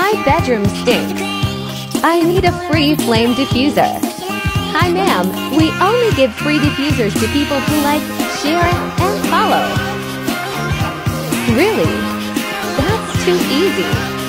My bedroom stinks. I need a free flame diffuser. Hi, ma'am. We only give free diffusers to people who like, share, and follow. Really? That's too easy.